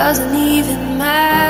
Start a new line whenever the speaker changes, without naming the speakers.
doesn't even matter.